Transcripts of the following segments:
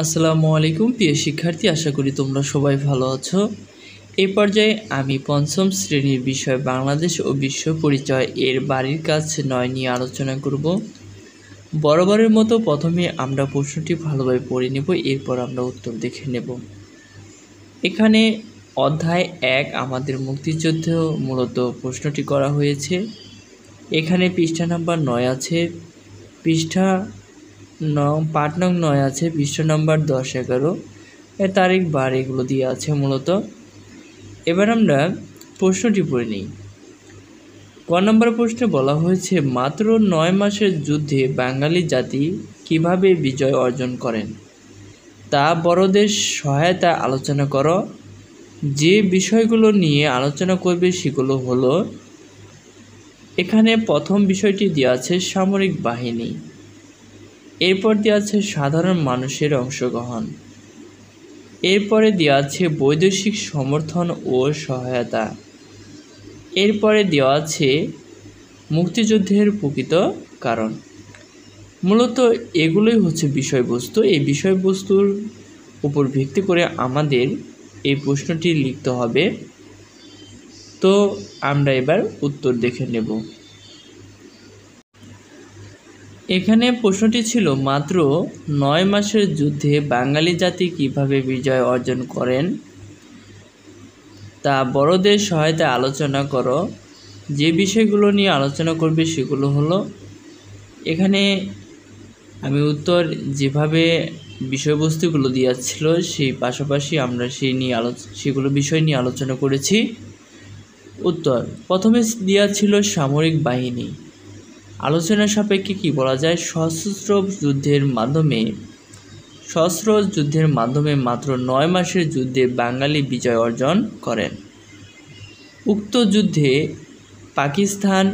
আসসালামু আলাইকুম, প্রিয় শিক্ষার্থী, আশা করি তোমরা সবাই ভালো আছো। এই পর্যায়ে আমি পঞ্চম শ্রেণির বিষয় বাংলাদেশ ও বিশ্ব পরিচয় এর বাড়ির কাজ নয় নিয়ে আলোচনা করব। বরাবরের মতো প্রথমে আমরা প্রশ্নটি ভালোভাবে পড়ে নেব, এরপর আমরা উত্তর দেখে নেব। এখানে অধ্যায় এক, আমাদের মুক্তিযুদ্ধ মূলত প্রশ্নটি করা হয়েছে। এখানে পৃষ্ঠা নাম্বার নয় আছে। পৃষ্ঠা ন পাট নং নয় আছে, পৃষ্ঠা নম্বর দশ এগারো। এর তারিখ বার, এগুলো দিয়ে আছে মূলত। এবার আমরা প্রশ্নটি পড়ে নিই। ক নম্বর প্রশ্নে বলা হয়েছে, মাত্র নয় মাসের যুদ্ধে বাঙালি জাতি কীভাবে বিজয় অর্জন করেন? তা বড়দের সহায়তা আলোচনা করো। যে বিষয়গুলো নিয়ে আলোচনা করবে সেগুলো হলো, এখানে প্রথম বিষয়টি দেওয়া আছে সামরিক বাহিনী। এরপর দেওয়া আছে সাধারণ মানুষের অংশগ্রহণ। এরপরে দেওয়া আছে বৈদেশিক সমর্থন ও সহায়তা। এরপরে দেওয়া আছে মুক্তিযুদ্ধের প্রকৃত কারণ। মূলত এগুলোই হচ্ছে বিষয়বস্তু। এই বিষয়বস্তুর উপর ভিত্তি করে আমাদের এই প্রশ্নটি লিখতে হবে। তো আমরা এবার উত্তর দেখে নেব। এখানে প্রশ্নটি ছিল, মাত্র নয় মাসের যুদ্ধে বাঙালি জাতি কীভাবে বিজয় অর্জন করেন? তা বড়দের সহায়তা আলোচনা করো। যে বিষয়গুলো নিয়ে আলোচনা করবে সেগুলো হলো, এখানে আমি উত্তর যেভাবে বিষয়বস্তুগুলো দিয়াছিল, সেই পাশাপাশি আমরা সেই নিয়ে আলো, সেগুলো বিষয় নিয়ে আলোচনা করেছি। উত্তর, প্রথমে দেওয়া ছিল সামরিক বাহিনী। আলোচনা সাপেক্ষে কি বলা যায়? সশস্ত্র যুদ্ধের মাধ্যমে, সশস্ত্র যুদ্ধের মাধ্যমে মাত্র নয় মাসের যুদ্ধে বাঙালি বিজয় অর্জন করেন। উক্ত যুদ্ধে পাকিস্তান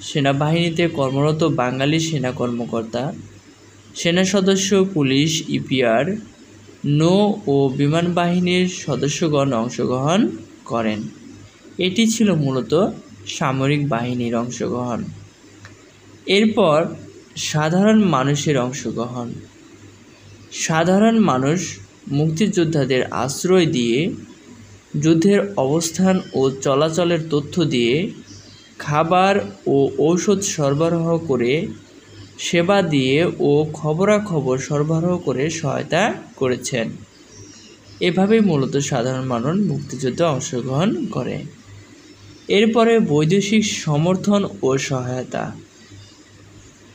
সেনাবাহিনীতে কর্মরত বাঙালি সেনা কর্মকর্তা, সেনা সদস্য, পুলিশ, ইপিআর, নৌ ও বিমান বাহিনীর সদস্যগণ অংশগ্রহণ করেন। এটি ছিল মূলত সামরিক বাহিনীর অংশগ্রহণ। এরপর সাধারণ মানুষের অংশগ্রহণ। সাধারণ মানুষ মুক্তিযোদ্ধাদের আশ্রয় দিয়ে, যুদ্ধের অবস্থান ও চলাচলের তথ্য দিয়ে খাবার ও ঔষধ সরবরাহ করে, সেবা দিয়ে ও খবরাখবর সরবরাহ করে সহায়তা করেছেন। এভাবেই মূলত সাধারণ মানুষ মুক্তিযুদ্ধে অংশগ্রহণ করে। এরপরে বৈদেশিক সমর্থন ও সহায়তা।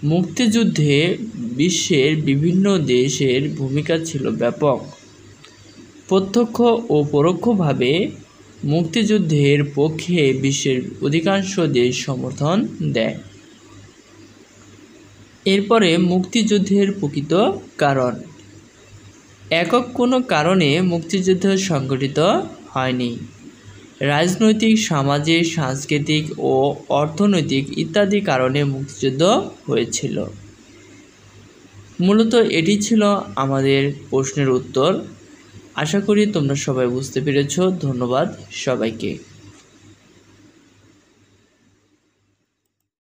মুক্তিযুদ্ধে বিশ্বের বিভিন্ন দেশের ভূমিকা ছিল ব্যাপক। প্রত্যক্ষ ও পরোক্ষভাবে মুক্তিযুদ্ধের পক্ষে বিশ্বের অধিকাংশ দেশ সমর্থন দেয়। এরপরে মুক্তিযুদ্ধের প্রকৃত কারণ। একক কোনো কারণে মুক্তিযুদ্ধ সংগঠিত হয়নি। রাজনৈতিক, সামাজিক, সাংস্কৃতিক ও অর্থনৈতিক ইত্যাদি কারণে মুক্তিযুদ্ধ হয়েছিল। মূলত এটি ছিল আমাদের প্রশ্নের উত্তর। আশা করি তোমরা সবাই বুঝতে পেরেছ। ধন্যবাদ সবাইকে।